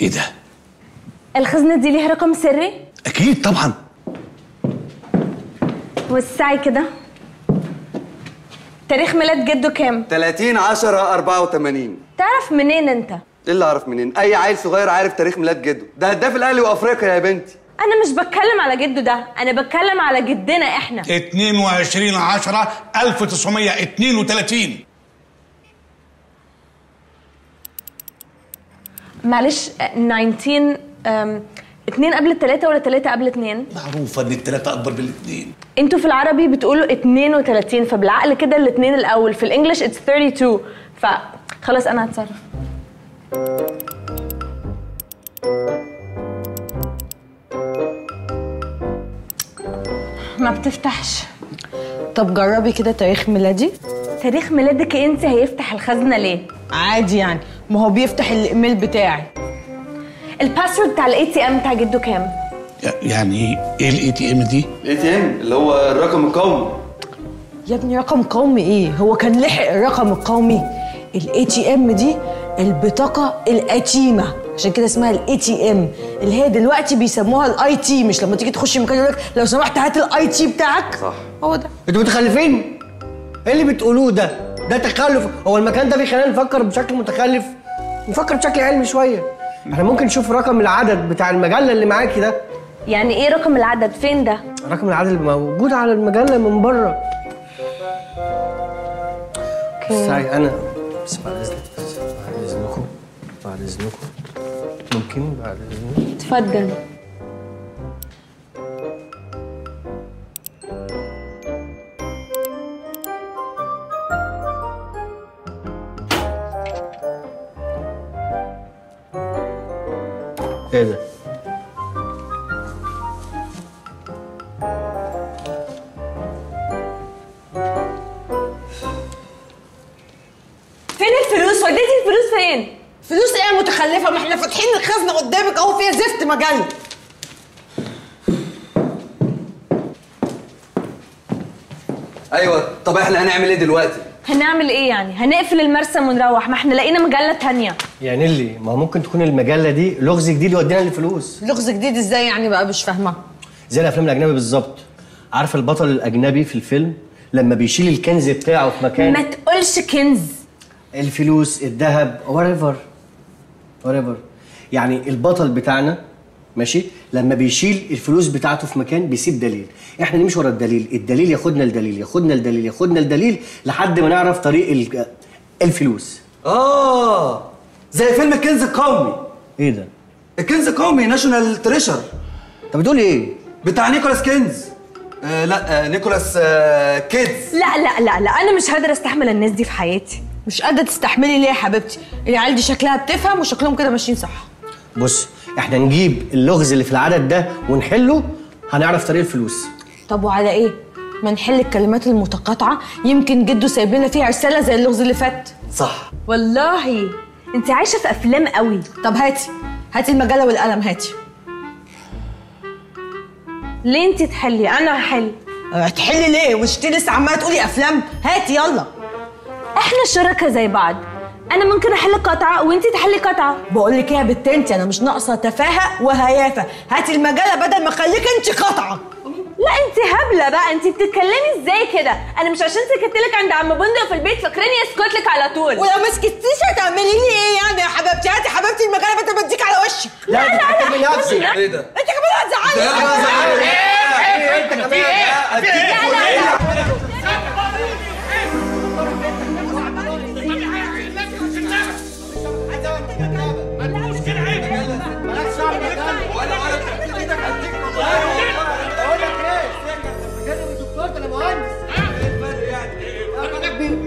إيه ده؟ الخزنة دي ليها رقم سري؟ أكيد طبعا. وسعي كده. تاريخ ميلاد جده كام؟ 30 10 84 تعرف منين أنت؟ إيه اللي أعرف منين؟ أي عيل صغير عارف تاريخ ميلاد جده. ده هداف الأهلي وأفريقيا يا بنتي. أنا مش بتكلم على جده ده. أنا بتكلم على جدنا إحنا. 22 10 1932 معلش آه، 19 أم، اتنين قبل التلاتة ولا تلاتة قبل اتنين؟ معروفة إن الثلاثه أكبر من الاثنين أنتوا في العربي بتقولوا 32 فبالعقل كده الاتنين الأول. في الإنجليش اتس 32 فخلاص أنا هتصرف. ما بتفتحش. طب جربي كده تاريخ ميلادي. تاريخ ميلادك انت هيفتح الخزنة ليه؟ عادي يعني. ما هو بيفتح الإيميل بتاعي. ال password بتاع ال ATM بتاع جده كام؟ يعني إيه ال ATM دي؟ ATM اللي هو الرقم القومي. يا ابني رقم قومي إيه؟ هو كان لحق الرقم القومي. ال ATM دي البطاقة القديمة. عشان كده اسمها ال ATM اللي هي دلوقتي بيسموها ال ID مش لما تيجي تخش مكان يقول لك لو سمحت هات ال ID بتاعك. صح. هو ده. أنتوا متخلفين؟ إيه اللي بتقولوه ده؟ ده تخلف. هو المكان ده بيخلينا نفكر بشكل متخلف؟ نفكر بشكل علمي شوية. إحنا ممكن نشوف رقم العدد بتاع المجلة اللي معاكي ده. يعني إيه رقم العدد؟ فين ده؟ رقم العدد اللي موجود على المجلة من بره. ساي أنا. بس بعد إذنك بعد إذنكم. بعد إذنكم. ممكن بعد إذنكم. اتفضل. إيه ده؟ فين الفلوس؟ وديتي الفلوس فين؟ فلوس إيه يا متخلفة؟ ما إحنا فاتحين الخزنة قدامك أهو فيها زفت مجله أيوه. طب إحنا هنعمل إيه دلوقتي؟ هنعمل إيه يعني؟ هنقفل المرسم ونروح ما إحنا لقينا مجله تانية. يعني اللي ما هو ممكن تكون المجلة دي لغز جديد يودينا للفلوس. لغز جديد إزاي يعني بقى؟ مش فاهمة. زي الأفلام الأجنبي بالظبط. عارف البطل الأجنبي في الفيلم لما بيشيل الكنز بتاعه في مكان؟ ما تقولش كنز. الفلوس الذهب whatever. whatever. يعني البطل بتاعنا ماشي لما بيشيل الفلوس بتاعته في مكان بيسيب دليل. إحنا نمشي ورا الدليل. الدليل ياخدنا لدليل ياخدنا لدليل ياخدنا لدليل لحد ما نعرف طريق ال- الفلوس. آه. زي فيلم الكنز القومي إيه ده؟ الكنز القومي National Treasure طب بتقول إيه؟ بتاع Nicolas Cage. آه لا آه Nicolas آه Cage. لا لا لا لا أنا مش قادرة أستحمل الناس دي في حياتي. مش قادرة تستحملي ليه يا حبيبتي؟ العيال دي شكلها بتفهم وشكلهم كده ماشيين صح. بص إحنا نجيب اللغز اللي في العدد ده ونحله هنعرف طريق الفلوس. طب وعلى إيه؟ ما نحل الكلمات المتقاطعة يمكن جده سايب لنا فيها رسالة زي اللغز اللي فات. صح. والله. انت عايشة في أفلام قوي. طب هاتي. هاتي المجلة والقلم هاتي. ليه انت تحلي؟ أنا هحل. هتحلي ليه؟ مش انتي لسه عمالة تقولي أفلام؟ هاتي يلا. إحنا شركاء زي بعض. أنا ممكن أحل قطعة وانت تحلي قطعة. بقول لك إيه يا بت أنت أنا مش ناقصة تفاهة وهيافة. هاتي المجلة بدل ما اخليك أنت قطعة. لا انت هبلة بقى. انت بتتكلمي إزاي كده؟ أنا مش عشان سكتلك عند عم بندق في البيت فاكراني اسكت لك على طول. ولو ما سكتيش هتعملي لي إيه يعني يا حبيبتي؟ هاتي حبيبتي بدل ما اديك على وشك. لا لا لا إيه ده؟ انت كمان هتزعلي. انت كمان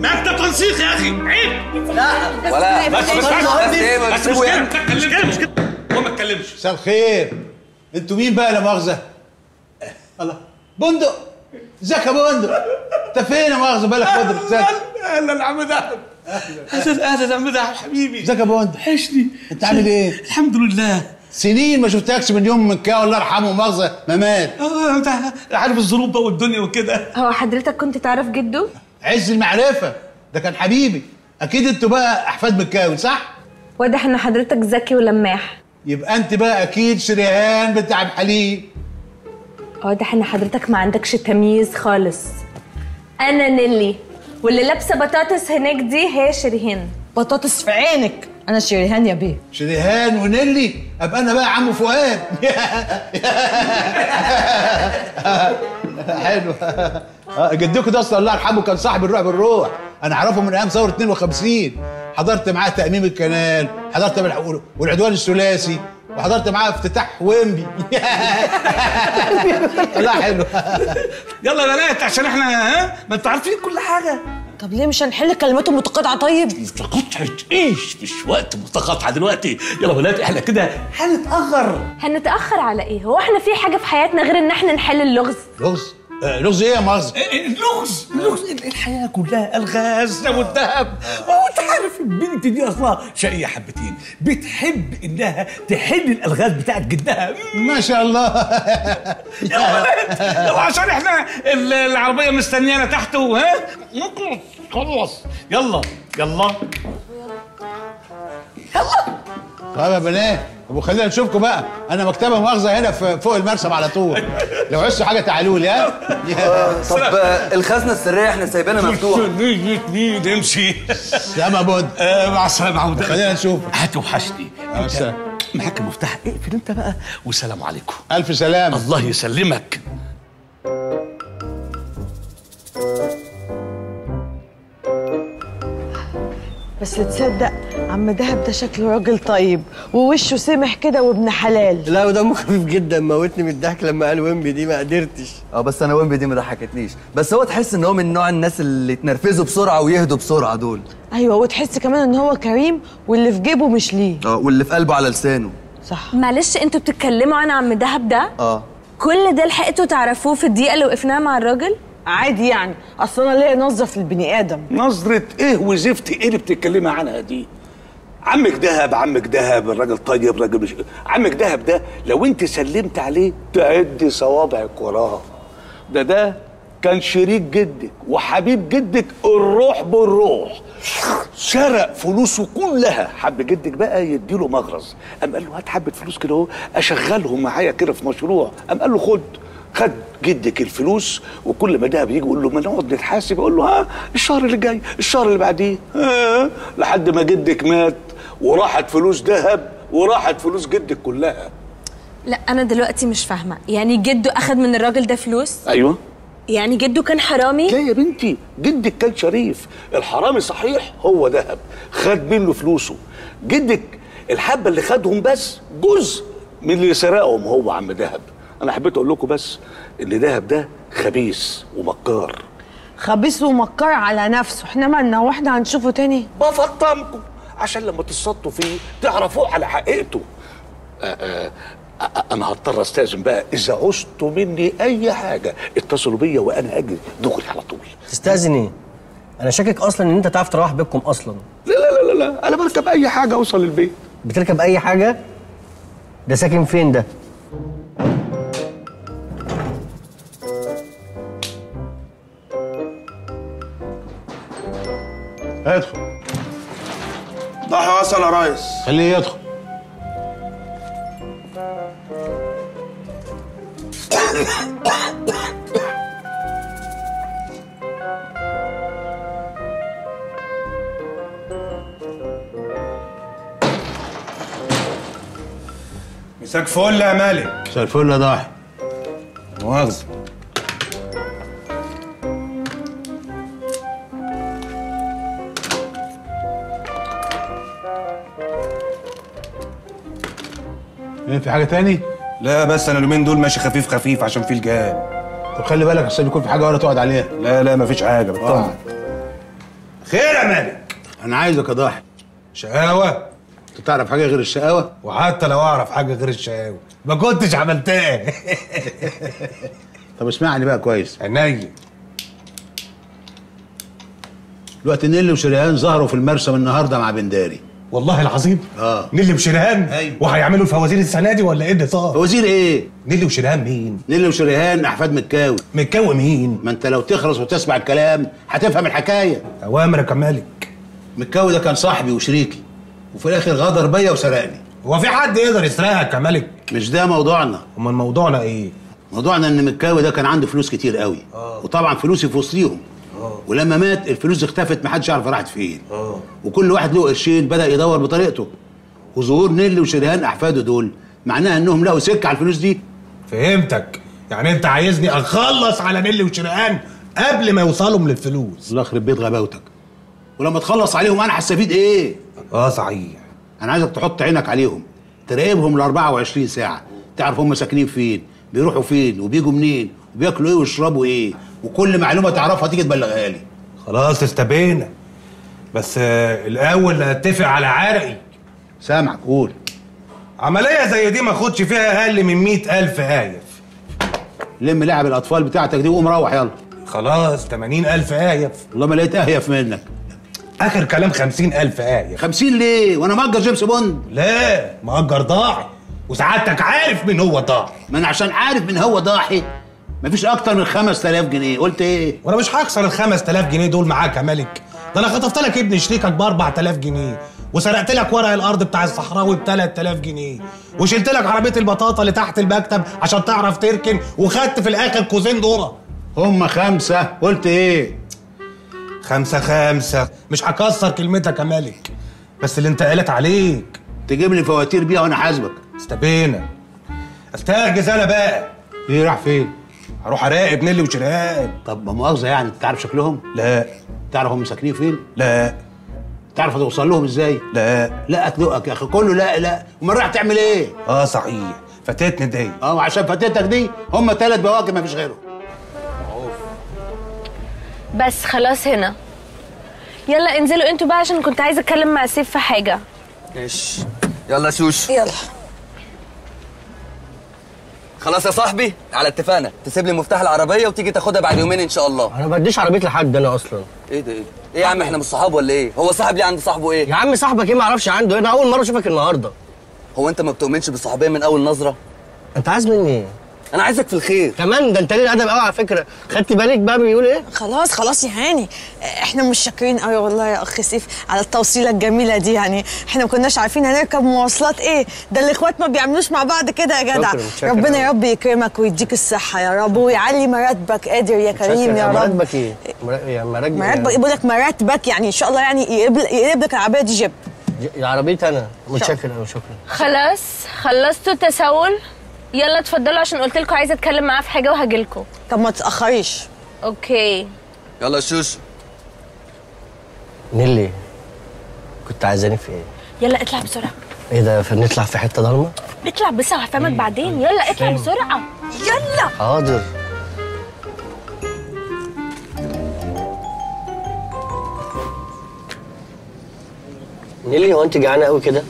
مكتب تنسيق يا أخي عيب ولا بس بس بس إيه بس بس يعني مش كده مش كده هو ما اتكلمش مساء الخير أنتوا مين بقى لا مؤاخذه الله بندق ازيك يا بندق انت فين يا مؤاخذه بالك فتره ازيك أهلا يا عم ده أهلا أهلا يا عم ده حبيبي ازيك يا بندق وحشني انت عامل إيه الحمد لله سنين ما شفتكش من يوم من كا الله يرحمه مؤاخذه ما مات آه انت عارف الظروف بقى والدنيا وكده هو حضرتك كنت تعرف جده عز المعرفة. ده كان حبيبي. أكيد أنتوا بقى أحفاد مكاوي صح؟ واضح إن حضرتك ذكي ولماح. يبقى أنت بقى أكيد شريهان بتاع الحليب واضح إن حضرتك ما عندكش تمييز خالص. أنا نيلي واللي لابسة بطاطس هناك دي هي شيرين بطاطس في عينك. أنا شريهان يا بيه. شريهان ونيلي؟ أبقى أنا بقى عمو فؤاد. حلو. آه، جدكم ده أصلا الله يرحمه كان صاحب الروح بالروح. أنا أعرفه من أيام ثورة 52 حضرت معاه تأميم الكنال حضرت والعدوان الثلاثي وحضرت معاه افتتاح ويمبي لا حلو. يلا يا بنات عشان إحنا ها؟ ما أنتوا عارفين كل حاجة. طب ليه مش هنحل كلماته متقاطعه طيب؟ متقاطعة إيش؟ مش وقت متقاطعة دلوقتي. يلا بنات إحنا كده هنتأخر. هنتأخر على إيه؟ هو إحنا في حاجة في حياتنا غير إن إحنا نحل اللغز؟ لغز؟ لغز إيه يا مؤاخذه اللغز اللغز الحياة كلها ألغاز. والذهب وانت عارف البنت دي أصلا شقية حبتين. بتحب إنها تحل الألغاز بتاعت جدها. ما شاء الله. يلا بنات يلا عشان إحنا ال- العربية مستنيانا تحت ها؟ نخلص خلص يلا. يلا. طيب يا بنات ابو خلينا نشوفكم بقى. أنا مكتبه مؤاخذة هنا في فوق المرسم على طول. لو عوزتوا حاجة تعالوا لي ها؟ طب آه، الخزنة السرية إحنا سايبينها مفتوحة. نمشي سلام بود مع السلامة عودة. خلينا نشوف. هتوحشني. معاك المفتاح اقفل انت بقى والسلام عليكم. ألف سلامة. الله يسلمك. بس تصدق عم دهب ده شكله راجل طيب ووشه سمح كده وابن حلال. لا ودمه خفيف جدا موتني من الضحك لما قال ويمبي دي ما قدرتش. آه بس أنا ويمبي دي ما ضحكتنيش. بس هو تحس إن هو من نوع الناس اللي يتنرفزوا بسرعة ويهدوا بسرعة دول. أيوه وتحس كمان إن هو كريم واللي في جيبه مش ليه. آه واللي في قلبه على لسانه. صح. معلش أنتوا بتتكلموا عن عم دهب ده؟ آه. كل ده لحقتوا تعرفوه في الدقيقة اللي وقفناها مع الراجل؟ عادي يعني. أصل أنا ليا نظرة في البني آدم؟ نظرة إيه وزفت إيه اللي بتتكلمي عنها دي؟ عمك دهب عمك دهب الراجل طيب راجل مش عمك دهب ده لو أنت سلمت عليه تعدي صوابعك وراه ده ده كان شريك جدك وحبيب جدك الروح بالروح. سرق فلوسه كلها. حب جدك بقى يديله مغرز. قام قال له هات حبة فلوس كده أهو أشغلهم معايا كده في مشروع. قام قال له خد. خد جدك الفلوس وكل ما دهب يجي يقول له ما نقعد نتحاسب يقول له ها الشهر اللي جاي الشهر اللي بعديه لحد ما جدك مات وراحت فلوس دهب وراحت فلوس جدك كلها. لا أنا دلوقتي مش فاهمة. يعني جده أخد من الراجل ده فلوس؟ أيوه. يعني جده كان حرامي؟ لا يا بنتي جدك كان شريف. الحرامي صحيح هو دهب خد منه فلوسه. جدك الحبة اللي خدهم بس جزء من اللي سرقهم هو عم دهب أنا حبيت أقول لكم بس إن دهب ده خبيث ومكار. خبيث ومكار على نفسه. إحنا مالنا وإحنا هنشوفه تاني. بفطمكم. عشان لما تصطوا فيه تعرفوه على حقيقته. آه، آه، آه، أنا هضطر أستأذن بقى إذا عوزتوا مني أي حاجة. اتصلوا بيا وأنا أجي دغري على طول. تستاذن إيه أنا شاكك أصلا إن أنت تعرف تروح بيتكم أصلا. لا لا لا لا لا. أنا بركب أي حاجة أوصل البيت بتركب أي حاجة؟ ده ساكن فين ده؟ ادخل ضحى وصل يا ريس. خليه يدخل. مساك فل يا مالك. مساء الفل يا ضاحي. مؤاخذة. إيه في حاجة تاني؟ لا بس أنا اليومين دول ماشي خفيف خفيف عشان في الجهاد طب خلي بالك عشان يكون في حاجة ولا تقعد عليها. لا لا مفيش حاجة بطمن خير يا مالك. أنا عايزك يا ضاحي. شقاوة؟ أنت تعرف حاجة غير الشقاوة؟ وحتى لو أعرف حاجة غير الشقاوة. ما كنتش عملتها. طب اسمعني بقى كويس. عينيا. دلوقتي نيلي وشريهان ظهروا في المرسم النهارده مع بنداري. والله العظيم. آه. نيلي وشريهان أيوة. وهيعملوا الفوازير السنة دي ولا إيه اللي صار؟ وزير إيه؟ نيلي وشريهان مين؟ نيلي وشريهان أحفاد مكاوي. متكون مين؟ ما أنت لو تخلص وتسمع الكلام هتفهم الحكاية. اوامرك يا مالك مكاوي ده كان صاحبي وشريكي وفي الآخر غدر بيا وسرقني. هو في حد يقدر يسرقك يا ملك مش ده موضوعنا. أمال موضوعنا إيه؟ موضوعنا إن مكاوي ده كان عنده فلوس كتير قوي. وطبعا فلوسي في وسطيهم ولما مات الفلوس اختفت محدش يعرف راحت فين. وكل واحد له قرشين بدأ يدور بطريقته. وظهور نيلي وشريهان أحفاده دول معناها إنهم لقوا سكة على الفلوس دي. فهمتك. يعني أنت عايزني أخلص على نيلي وشرقان قبل ما يوصلوا من الفلوس الله يخرب بيت غباوتك. ولما تخلص عليهم أنا هستفيد إيه؟ آه صحيح. أنا عايزك تحط عينك عليهم تراقبهم ال 24 ساعة تعرف هم ساكنين فين بيروحوا فين وبيجوا منين وبياكلوا إيه ويشربوا إيه. وكل معلومة تعرفها تيجي تبلغها لي. خلاص استبينا. بس آه الأول اتفق على عرقي. سامعك قول. عملية زي دي ما اخدش فيها أقل من مئة ألف هايف. لم لعب الأطفال بتاعتك دي وقوم روح يلا. خلاص 80 ألف هايف. والله ما لقيت أهيف منك. آخر كلام 50 ألف هايف. 50 ليه؟ وأنا مأجر جيمس بوند. لا مأجر ضاحي وسعادتك عارف مين هو ضاحي ما أنا عشان عارف من هو ضاحي. مفيش أكتر من 5000 جنيه. قلت إيه؟ وأنا مش هكسر ال 5000 جنيه دول معاك يا ملك. ده أنا خطفت لك ابن شريكك ب 4000 جنيه. وسرقت لك ورق الأرض بتاع الصحراوي ب 3000 جنيه. وشلت لك عربية البطاطا اللي تحت المكتب عشان تعرف تركن. وخدت في الآخر كوزين ذره هم خمسة. قلت إيه؟ خمسة خمسة. مش هكسر كلمتك يا ملك. بس اللي انت قالت عليك. تجيب لي فواتير بيها وأنا حاسبك. استبينا. استأذن أنا بقى. إيه راح فين؟ هروح اراقب نيللي وشريهان طب ما مؤاخذة يعني انت تعرف شكلهم؟ لا. تعرف هم ساكنين فين؟ لا. تعرف توصل لهم إزاي؟ لا. لا اتدقك يا أخي كله لا لا. امال رايح تعمل إيه؟ آه صحيح. فاتتني دي. آه وعشان فاتتك دي هم ثلاث بواكب مفيش غيرهم. بس خلاص هنا. يلا انزلوا أنتوا بقى عشان كنت عايزة اتكلم مع سيف في حاجة. ماشي يلا شوش يلا. خلاص يا صاحبي على اتفاقنا. تسيب لي مفتاح العربية وتيجي تاخدها بعد يومين إن شاء الله. أنا ما بديش عربيتي لحد أنا أصلا. إيه ده إيه ده. إيه يا عم إحنا مش صحاب ولا إيه؟ هو صاحب ليه عند صاحبه إيه؟ يا عم صاحبك إيه؟ ما أعرفش عنده إيه؟ أنا أول مرة أشوفك النهارده. هو أنت ما بتؤمنش بالصحوبية من أول نظرة؟ أنت عايز مني إيه؟ أنا عايزك في الخير. كمان ده انت ليه ادب قوي على فكرة؟ خدت بالك بقى بيقول إيه؟ خلاص خلاص يا هاني إحنا مش شاكرين قوي والله يا اخ سيف على التوصيلة الجميلة دي يعني. إحنا ما كناش عارفين هنركب مواصلات إيه. ده الإخوات ما بيعملوش مع بعض كده يا جدع. شكراً، شكراً ربنا. يا رب يكرمك ويديك الصحة يا رب. ويعلي مراتبك. قادر يا كريم يا رب. مراتبك إيه؟ مراتبك مراتبك بقول لك مراتبك يعني إن شاء الله يعني يقلب لك العربية دي جيب. يا عربيتي أنا. متشكر قوي شكرا. خلاص خلصتوا تسول يلا اتفضلوا عشان قلت لكم عايزة اتكلم معاه في حاجة وهجيلكوا طب ما تتاخريش أوكي. يلا شوش نيلي كنت عايزاني في إيه؟ يلا اطلع بسرعة. إيه ده في نطلع في حتة ضلمة؟ اطلع بس هفهمك بعدين. يلا اطلع بسرعة. يلا. حاضر. نيللي هو انت جعانة قوي كده؟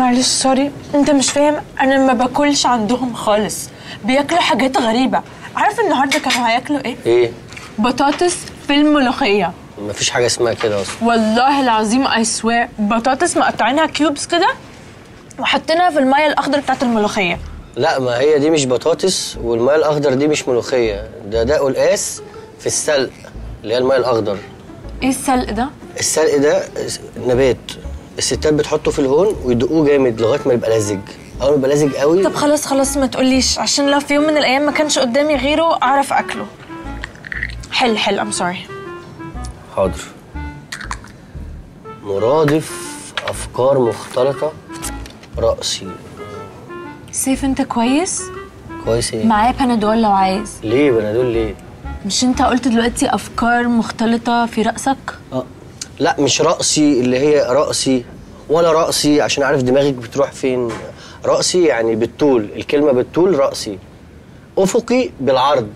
معلش sorry. انت مش فاهم أنا ما باكلش عندهم خالص. بياكلوا حاجات غريبة. عارف النهارده كانوا هياكلوا إيه؟ إيه؟ بطاطس في الملوخية. مفيش حاجة اسمها كده أصلا. والله العظيم I swear بطاطس مقطعينها cubes كده وحاطينها في المية الأخضر بتاعت الملوخية. لا ما هي دي مش بطاطس والماء الأخضر دي مش ملوخية. ده ده قلقاس في السلق اللي هي الماء الأخضر. إيه السلق ده؟ السلق ده نبات. الستات بتحطه في الهون ويدقوه جامد لغاية ما يبقى لزج. أول ما يبقى لزج قوي طب خلاص خلاص ما تقوليش. عشان لو في يوم من الأيام ما كانش قدامي غيره أعرف أكله. حل حل I'm sorry حاضر. مرادف أفكار مختلطة. رأسي. سيف أنت كويس؟ كويس إيه؟ معايا بنادول لو عايز. ليه بنادول ليه؟ مش أنت قلت دلوقتي أفكار مختلطة في رأسك؟ آه. لا مش رأسي اللي هي رأسي ولا رأسي عشان عارف دماغك بتروح فين. رأسي يعني بالطول الكلمة بالطول رأسي. أفقي بالعرض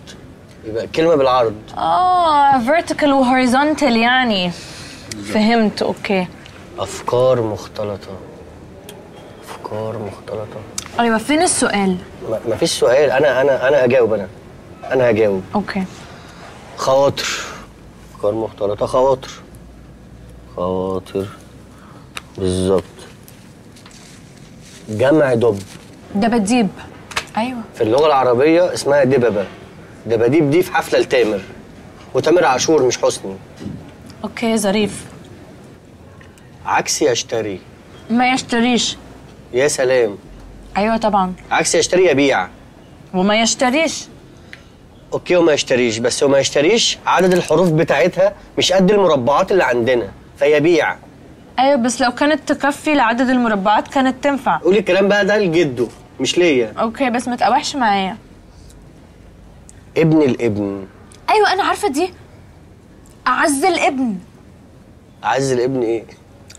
يبقى الكلمة بالعرض. آه vertical و horizontal يعني. فهمت okay. أفكار مختلطة. أفكار مختلطة. أيوه فين السؤال؟ ما- مفيش سؤال. أنا أنا أنا أجاوب أنا. أنا هجاوب. okay. خواطر. أفكار مختلطة خواطر. خواطر بالظبط جمع دب. دباديب أيوه. في اللغة العربية اسمها دببة. دباديب دي في حفلة لتامر. وتامر عاشور مش حسني. okay ظريف. عكس يشتري ما يشتريش. يا سلام. أيوه طبعا. عكس يشتري يبيع. وما يشتريش. okay وما يشتريش. بس وما يشتريش عدد الحروف بتاعتها مش قد المربعات اللي عندنا. فيبيع. أيوه بس لو كانت تكفي لعدد المربعات كانت تنفع. قولي الكلام بقى ده لجده مش ليا. أوكي بس ما تقاوحش معايا. ابن الابن. أيوه أنا عارفة دي. أعز الابن. عز الابن إيه؟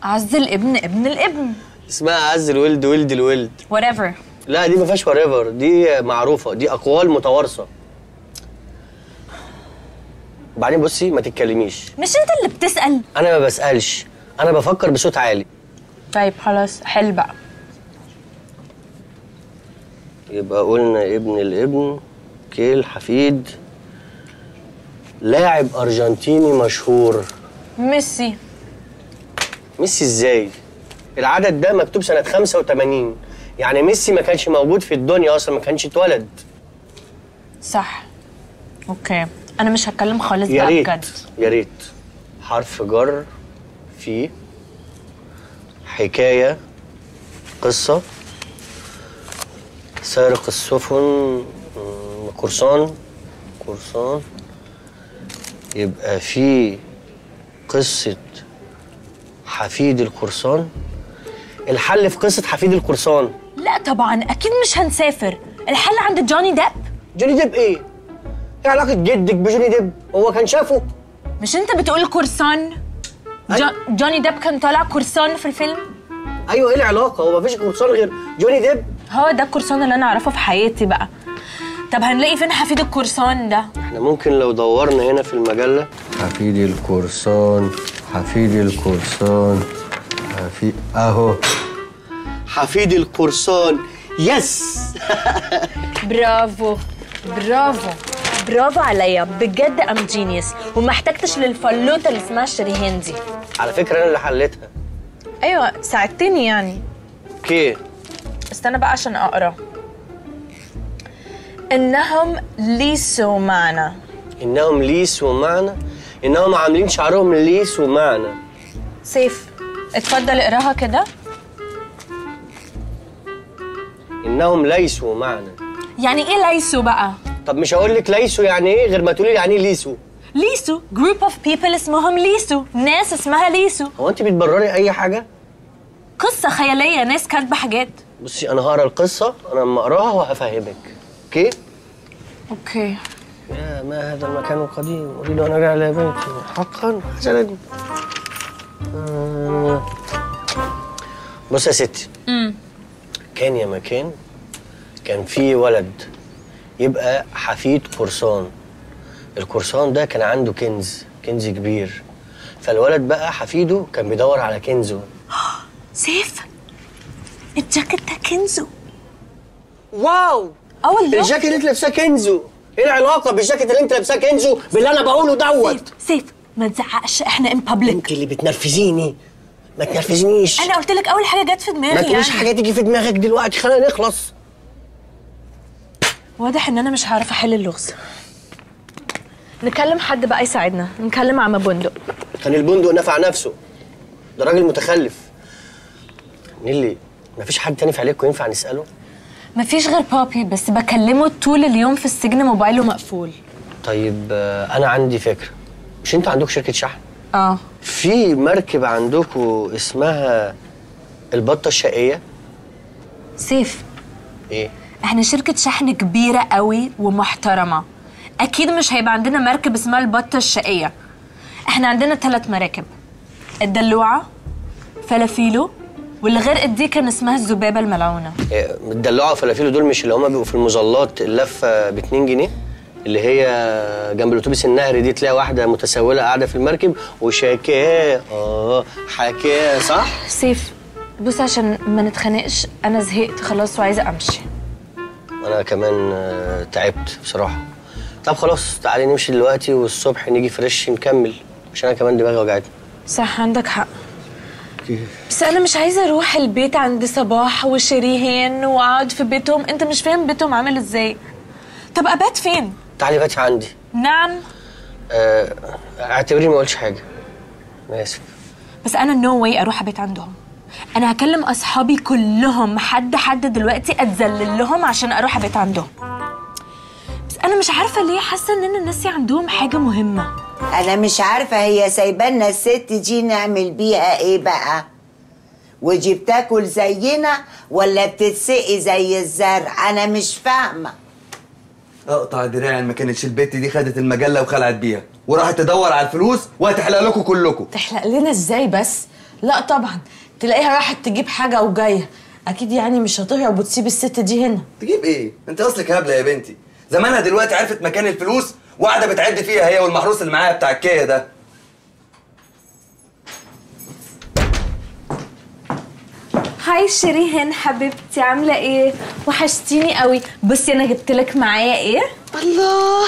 أعز الابن ابن الابن. اسمها عز الولد ولد الولد. Whatever. لا دي ما فيهاش وريفر دي معروفة دي أقوال متوارثة. وبعدين بصي ما تتكلميش. مش انت اللي بتسأل؟ أنا ما بسألش. أنا بفكر بصوت عالي. طيب خلاص حل بقى. يبقى قلنا ابن الابن كيل حفيد. لاعب أرجنتيني مشهور. ميسي. ميسي إزاي؟ العدد ده مكتوب سنة 85 يعني ميسي ما كانش موجود في الدنيا أصلا ما كانش اتولد. صح. okay. أنا مش هتكلم خالص يا بقى ريت بجد. يا ريت. حرف جر في حكاية قصة. سارق السفن قرصان قرصان يبقى في قصة حفيد القرصان الحل في قصة حفيد القرصان لا طبعا أكيد مش هنسافر. الحل عند جوني ديب. جوني ديب إيه؟ إيه علاقة جدك بجوني ديب؟ هو كان شافه؟ مش أنت بتقول قرصان جو جوني ديب كان طالع قرصان في الفيلم؟ أيوه إيه العلاقة؟ هو مفيش قرصان غير جوني ديب؟ هو ده القرصان اللي أنا أعرفه في حياتي بقى. طب هنلاقي فين حفيد القرصان ده؟ إحنا ممكن لو دورنا هنا في المجلة حفيد القرصان حفيد القرصان حفيد أهو. حفيد القرصان yes! برافو برافو. برافو عليا بجد I'm genius وما احتجتش للفلوته اللي اسمها شريهان دي على فكرة أنا اللي حليتها. أيوه ساعدتني يعني. okay استنى بقى عشان أقرأ. إنهم ليسوا معنا. إنهم ليس ومعنى إنهم عاملين شعرهم ليس ومعنى سيف اتفضل اقراها كده. إنهم ليسوا معنى يعني إيه ليسوا بقى؟ طب مش هقول لك ليسوا يعني إيه غير ما تقولي يعني إيه ليسوا ليسوا group of people اسمهم ليسوا ناس اسمها ليسوا هو أنت بتبرري أي حاجة؟ قصة خيالية ناس كاتبة حاجات. بصي أنا هقرأ القصة أنا لما أقراها وهفهمك. okay؟ okay. يا ما هذا المكان القديم. أريد أن أرجع إلى بيتي. حقا؟ حسنا آه. بص يا ستي. كان يا مكان كان في ولد. يبقى حفيد قرصان القرصان ده كان عنده كنز كنز كبير. فالولد بقى حفيده كان بيدور على كنزه. سيف الجاكيت ده Kenzo wow! آه والله. الجاكيت اللي انت لابساه Kenzo. إيه العلاقة بالجاكيت اللي انت لابساه Kenzo باللي أنا بقوله دوت؟ سيف ما تزعقش إحنا ان بابليك انت اللي بتنرفزيني. ما تنرفزنيش. أنا قلت لك أول حاجة جت في ما دماغي تقوليش يعني. حاجة تيجي في دماغك دلوقتي خلينا نخلص. واضح إن أنا مش هعرف أحل اللغز. نكلم حد بقى يساعدنا. نكلم عم بندق. كان البندق نفع نفسه. ده راجل متخلف. نيلي مفيش حد تاني في عيلتكم ينفع نسأله؟ مفيش غير بابي بس بكلمه طول اليوم في السجن موبايله مقفول. طيب آه، أنا عندي فكرة. مش أنتوا عندكم شركة شحن؟ آه. في مركب عندكم اسمها البطة الشقية؟ سيف. إيه؟ إحنا شركة شحن كبيرة قوي ومحترمة. أكيد مش هيبقى عندنا مركب اسمها البطة الشقية. إحنا عندنا ثلاث مراكب. الدلوعة فلافيلو واللي غرقت دي كان اسمها الذبابة الملعونة. إيه، الدلوعة وفلافيلو دول مش اللي هما بيبقوا في المظلات اللفه ب 2 جنيه؟ اللي هي جنب الأتوبيس النهري دي تلاقي واحدة متسولة قاعدة في المركب وشاكاه. آه حكاه صح؟ سيف بص عشان ما نتخانقش أنا زهقت خلاص وعايزة أمشي. أنا كمان آه، تعبت بصراحة. طب خلاص تعالي نمشي دلوقتي والصبح نيجي فريش نكمل عشان أنا كمان دماغي وجعتني. صح عندك حق. بس أنا مش عايزة أروح البيت عند صباح وشريهان وأقعد في بيتهم. أنت مش فاهم بيتهم عامل إزاي. طب أبات فين؟ تعالي باتي عندي. نعم. آه، اعتبريني ما قلتش حاجة. أنا آسف. بس أنا no way أروح ابيت عندهم. أنا هكلم اصحابي كلهم حد حد دلوقتي اتذلل لهم عشان أروح ابيت عندهم. بس أنا مش عارفة ليه حاسة ان أنا ناسي عندهم حاجة مهمة. أنا مش عارفة هي سايبانا الست دي نعمل بيها إيه بقى؟ ودي بتاكل زينا ولا بتتسقي زي الزرع؟ أنا مش فاهمة. اقطع دراعي ما كانتش البت دي خدت المجلة وخلعت بيها. وراحت تدور على الفلوس وهتحلق لكم كلكم. تحلق لنا إزاي بس؟ لا طبعا. تلاقيها راحت تجيب حاجة وجاية. أكيد يعني مش هتهرب وتسيب الست دي هنا. تجيب إيه؟ أنت اصلك هبله يا بنتي. زمانها دلوقتي عرفت مكان الفلوس وقاعدة بتعد فيها هي والمحروس اللي معاها بتاع الكيا ده. هاي شيرين حبيبتي عاملة إيه؟ وحشتيني قوي. بصي أنا جبت لك معايا إيه؟ الله!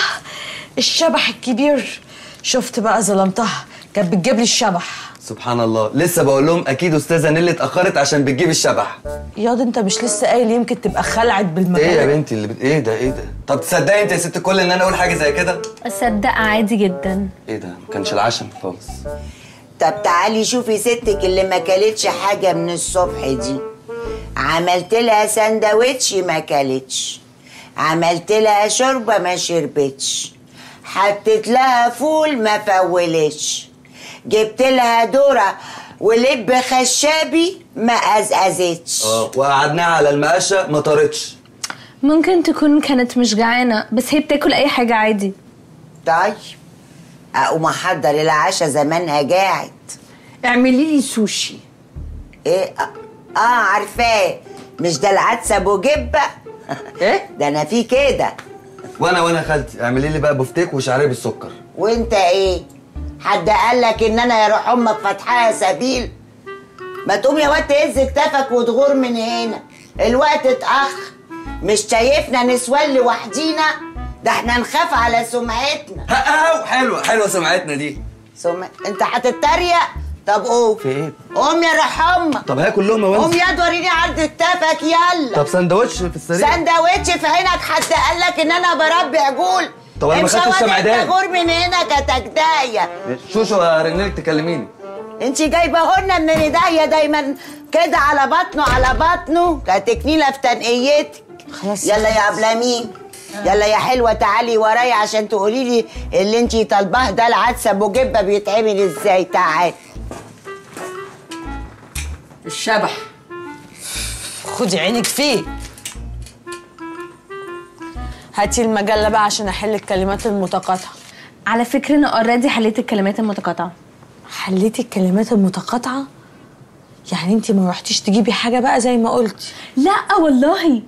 الشبح الكبير. شفت بقى ظلمتها. كانت بتجيب لي الشبح. سبحان الله لسه بقول لهم أكيد أستاذة نيلي اتأخرت عشان بتجيب الشبح. ياض أنت مش لسه قايل يمكن تبقى خلعت بالمجال؟ إيه يا بنتي اللي بت... إيه ده إيه ده؟ طب تصدقي أنت يا ست الكل إن أنا أقول حاجة زي كده؟ أصدق عادي جدا. إيه ده؟ ما كانش العشم خالص. طب تعالي شوفي ستك اللي ما كلتش حاجة من الصبح دي. عملت لها سندوتش ما كلتش. عملت لها شوربة ما شربتش. حطيت لها فول ما فولتش. جبت لها ذره ولب خشابي ما قزقزتش آه وقعدناها على المقشه ما طارتش. ممكن تكون كانت مش جعانة بس هي بتاكل أي حاجة عادي. طيب أقوم أحضر العشاء زمانها جاعت. اعملي لي سوشي. إيه آه عارفاه. مش ده العدس أبو جبة؟ إيه؟ ده أنا في كده. وأنا وأنا خالتي اعملي لي بقى بفتيك وشعرية بالسكر. وأنت إيه؟ حد قال لك إن أنا يا روح أمك فاتحاها سبيل؟ ما تقوم يا واد تهز كتافك وتغور من هنا. الوقت اتأخر. مش شايفنا نسوان لوحدينا؟ ده إحنا نخاف على سمعتنا. ها حلوة حلوة سمعتنا دي. سم... أنت هتتريق؟ طب قوم. في إيه؟ قوم يا روح أمك. طب هاكل لقمة قوم وانزل يا وريني عرض كتافك يلا. طب سندوتش في السريع. سندوتش في عينك. حد قال لك إن أنا بربي عجول؟ طب أنا ما خدتش سمعدان. انت غور من هنا كتجدايه شوشو ارنلك تكلميني. انت جايبة لنا من ايديا دايما كده على بطنه على بطنه. كتكنيله في تنقيتك خلاص. يلا يا ابلامين يلا يا حلوة تعالي ورايا عشان تقولي لي اللي انت طالباه ده العدس أبو جبة بيتعمل إزاي. تعالي الشبح. خدي عينك فيه. هاتي المجلة بقى عشان أحل الكلمات المتقاطعة. على فكرة أنا اوريدي حليت الكلمات المتقاطعة. حليتي الكلمات المتقاطعة؟ يعني انت ما رحتيش تجيبي حاجة بقى زي ما قلتي. لا والله.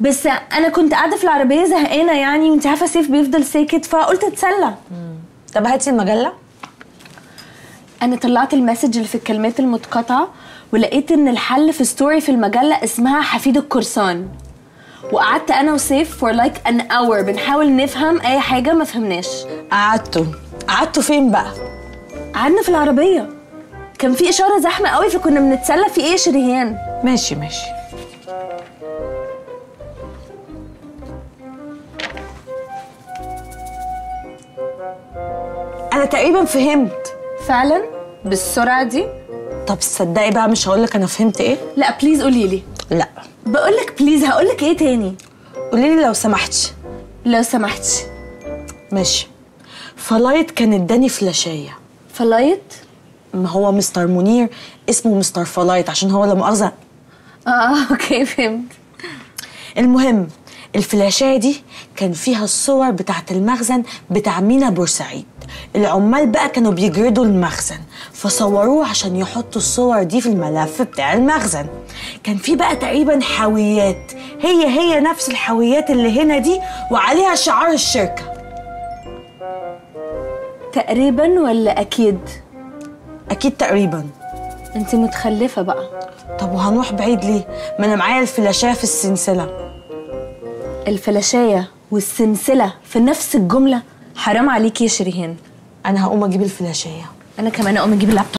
بس أنا كنت قاعدة في العربية زهقانة يعني وانت عارفة سيف بيفضل ساكت فقلت أتسلى. طب هاتي المجلة. أنا طلعت ال message اللي في الكلمات المتقاطعة ولقيت إن الحل في story في المجلة اسمها حفيد القرصان وقعدت أنا وسيف for like an hour بنحاول نفهم أي حاجة ما فهمناش. قعدتوا. قعدتوا فين بقى؟ قعدنا في العربية. كان في إشارة زحمة قوي فكنا بنتسلى في إيه شريهان؟ ماشي ماشي. أنا تقريبا فهمت. فعلا؟ بالسرعة دي؟ طب تصدقي بقى مش هقولك أنا فهمت إيه؟ لا please قولي لي لا. بقول لك please هقول لك إيه تاني؟ قولي لي لو سمحتي لو سمحتي ماشي. فلايت كان اداني فلاشاية. فلايت؟ ما هو مستر منير اسمه مستر فلايت عشان هو لا مؤاخذة. آه okay فهمت. المهم الفلاشاية دي كان فيها الصور بتاعت المخزن بتاع مينا بورسعيد. العمال بقى كانوا بيجردوا المخزن فصوروه عشان يحطوا الصور دي في الملف بتاع المخزن. كان في بقى تقريبا حاويات هي هي نفس الحاويات اللي هنا دي وعليها شعار الشركة. تقريبا ولا أكيد؟ أكيد تقريبا. أنت متخلفة بقى. طب وهنروح بعيد ليه؟ ما أنا معايا الفلاشاية في السلسلة. الفلاشاية والسلسلة في نفس الجملة؟ حرام عليكي يا شريهان. أنا هقوم أجيب الفلاشايه أنا كمان اقوم أجيب اللابتوب.